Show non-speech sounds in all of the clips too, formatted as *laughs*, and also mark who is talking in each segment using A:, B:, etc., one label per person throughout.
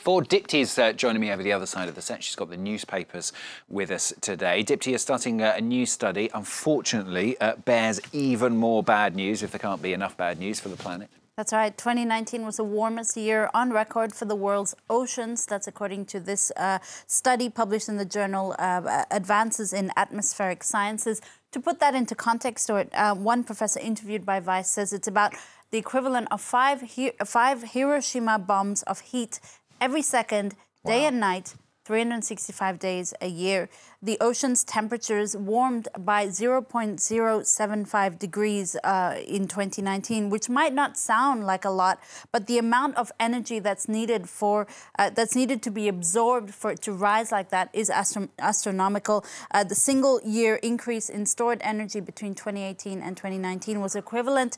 A: Four Dipti's uh, joining me over the other side of the set. She's got the newspapers with us today. Dipti is starting uh, a new study. Unfortunately, uh, bears even more bad news if there can't be enough bad news for the planet.
B: That's right. 2019 was the warmest year on record for the world's oceans. That's according to this uh, study published in the journal uh, Advances in Atmospheric Sciences. To put that into context, or uh, one professor interviewed by Vice says it's about the equivalent of five, five Hiroshima bombs of heat every second, wow. day and night, 365 days a year. The ocean's temperatures warmed by 0.075 degrees uh, in 2019, which might not sound like a lot, but the amount of energy that's needed for uh, that's needed to be absorbed for it to rise like that is astro astronomical. Uh, the single year increase in stored energy between 2018 and 2019 was equivalent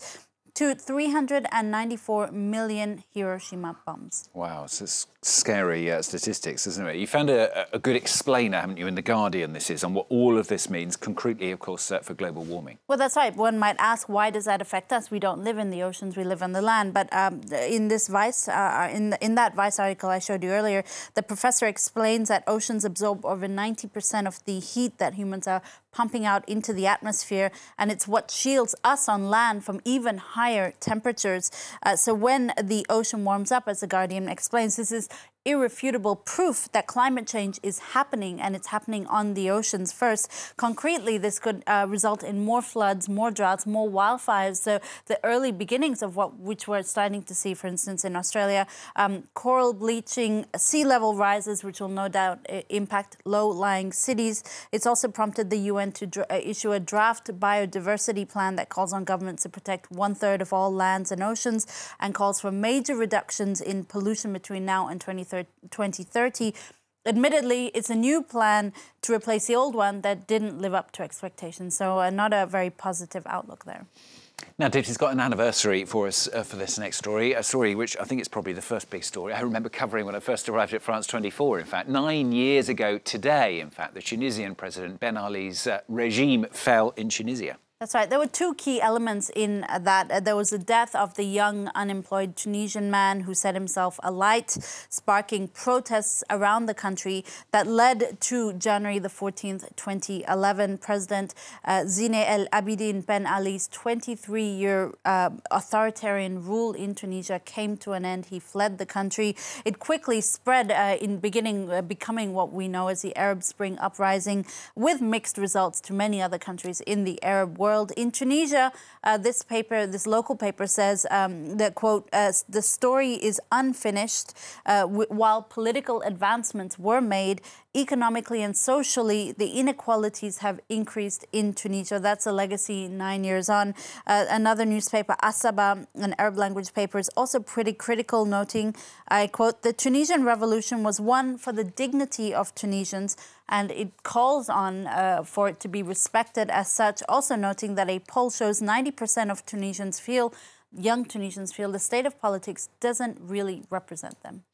B: to 394 million Hiroshima bombs.
A: Wow, it's scary uh, statistics, isn't it? You found a, a, good explainer, haven't you, in The Guardian, this is, on what all of this means concretely, of course, uh, for global warming.
B: Well, that's right. One might ask, why does that affect us? We don't live in the oceans, we live on the land. But um, in this Vice, uh, in, in that Vice article I showed you earlier, the professor explains that oceans absorb over 90% of the heat that humans are pumping out into the atmosphere, and it's what shields us on land from even higher temperatures. Uh, so when the ocean warms up, as the Guardian explains, this is irrefutable proof that climate change is happening and it's happening on the oceans first. Concretely, this could uh, result in more floods, more droughts, more wildfires. So the early beginnings of what which we're starting to see, for instance, in Australia, um, coral bleaching, sea level rises, which will no doubt uh, impact low-lying cities. It's also prompted the UN to uh, issue a draft biodiversity plan that calls on governments to protect one third of all lands and oceans and calls for major reductions in pollution between now and 2030. 2030. Admittedly, it's a new plan to replace the old one that didn't live up to expectations. So, uh, not a very positive outlook there.
A: Now, Dipti's got an anniversary for us uh, for this next story, a story which I think is probably the first big story I remember covering when I first arrived at France 24, in fact. Nine years ago today, in fact, the Tunisian president Ben Ali's uh, regime fell in Tunisia.
B: That's right. There were two key elements in that. Uh, there was the death of the young, unemployed Tunisian man who set himself alight, sparking protests around the country that led to January the 14th, 2011. President uh, Zine El Abidine Ben Ali's 23 year uh, authoritarian rule in Tunisia came to an end. He fled the country. It quickly spread uh, in beginning, uh, becoming what we know as the Arab Spring uprising, with mixed results to many other countries in the Arab world world. In Tunisia, uh, this paper, this local paper says um, that, quote, uh, the story is unfinished. Uh, while political advancements were made, economically and socially, the inequalities have increased in Tunisia. That's a legacy nine years on. Uh, another newspaper, Assabah, an Arab language paper, is also pretty critical, noting, I quote, the Tunisian revolution was one for the dignity of Tunisians and it calls on uh, for it to be respected as such. Also noting that a poll shows 90% of Tunisians feel, young Tunisians feel, the state of politics doesn't really represent them.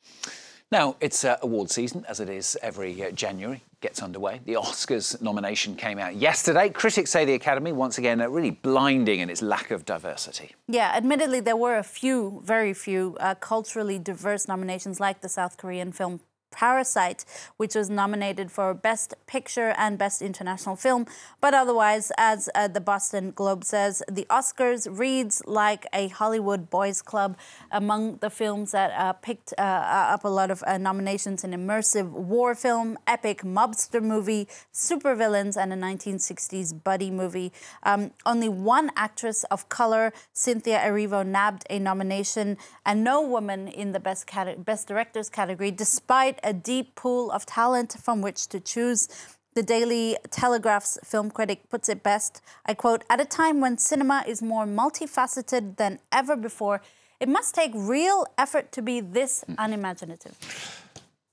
A: Now, it's uh, award season, as it is every uh, January, gets underway. The Oscars nomination came out yesterday. Critics say the Academy, once again, are really blinding in its lack of diversity.
B: Yeah, admittedly, there were a few, very few, uh, culturally diverse nominations, like the South Korean film Parasite, which was nominated for Best Picture and Best International Film. But otherwise, as uh, the Boston Globe says, the Oscars reads like a Hollywood boys' club among the films that uh, picked uh, up a lot of uh, nominations an immersive war film, epic mobster movie, supervillains, and a 1960s buddy movie. Um, only one actress of color, Cynthia Erivo, nabbed a nomination, and no woman in the Best, Best Directors category, despite a deep pool of talent from which to choose. The Daily Telegraph's film critic puts it best. I quote At a time when cinema is more multifaceted than ever before, it must take real effort to be this mm. unimaginative.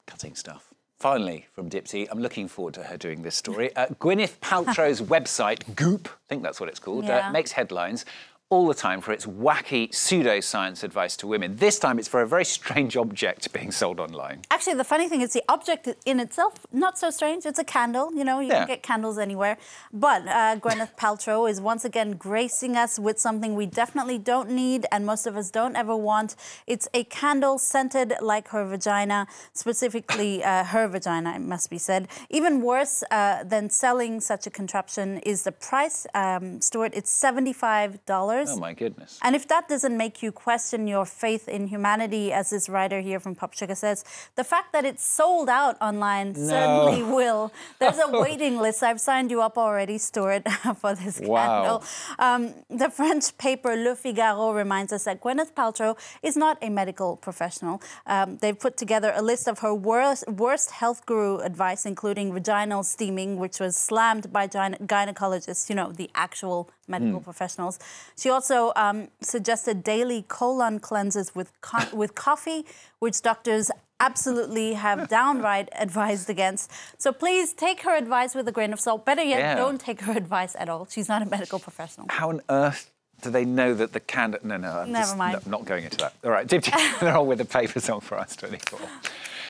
A: Cutting stuff. Finally, from Dipti, I'm looking forward to her doing this story. Uh, Gwyneth Paltrow's *laughs* website, Goop, I think that's what it's called, uh, yeah. uh, makes headlines all the time for its wacky pseudoscience advice to women. This time it's for a very strange object being sold online.
B: Actually, the funny thing is the object in itself not so strange. It's a candle. You know, you
A: Yeah.
B: can get candles anywhere. But uh, Gwyneth *laughs* Paltrow is once again gracing us with something we definitely don't need and most of us don't ever want. It's a candle scented like her vagina, specifically uh, her vagina, it must be said. Even worse uh, than selling such a contraption is the price, um, Stuart. It's seventy-five dollars.
A: Oh my goodness.
B: And if that doesn't make you question your faith in humanity, as this writer here from Pop Sugar says, the fact that it's sold out online certainly *laughs* will. There's a waiting list. I've signed you up already, Stuart, *laughs* for this
A: Wow.
B: candle. Um, the French paper Le Figaro reminds us that Gwyneth Paltrow is not a medical professional. Um, they've put together a list of her worst, worst health guru advice, including vaginal steaming, which was slammed by gyne- gynecologists, you know, the actual medical professionals. She also um, suggested daily colon cleanses with co- *laughs* with coffee, which doctors absolutely have *laughs* downright advised against. So please take her advice with a grain of salt. Better yet,
A: Yeah.
B: don't take her *laughs* advice at all. She's not a medical professional.
A: How on earth do they know that the candle? No, no, I'm
B: Never
A: just
B: mind.
A: no, not going into that. All right, they're all with the papers on France 24.